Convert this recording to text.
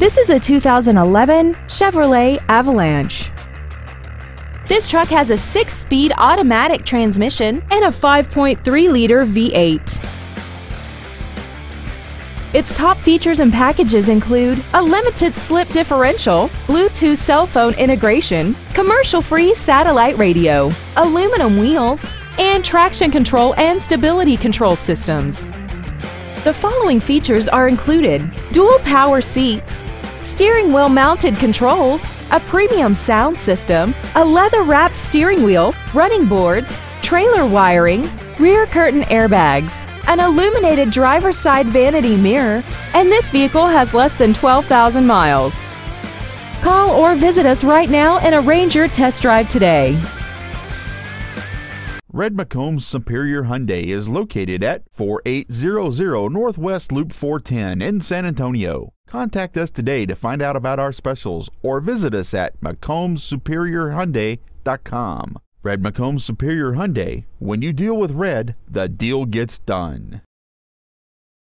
This is a 2011 Chevrolet Avalanche. This truck has a six-speed automatic transmission and a 5.3-liter V8. Its top features and packages include a limited slip differential, Bluetooth cell phone integration, commercial-free satellite radio, aluminum wheels, and traction control and stability control systems. The following features are included dual power seats, steering wheel mounted controls, a premium sound system, a leather wrapped steering wheel, running boards, trailer wiring, rear curtain airbags, an illuminated driver's side vanity mirror, and this vehicle has less than 12,000 miles. Call or visit us right now and arrange your test drive today. Red McCombs Superior Hyundai is located at 4800 Northwest Loop 410 in San Antonio. Contact us today to find out about our specials or visit us at McCombsSuperiorHyundai.com. Red McCombs Superior Hyundai. When you deal with red, the deal gets done.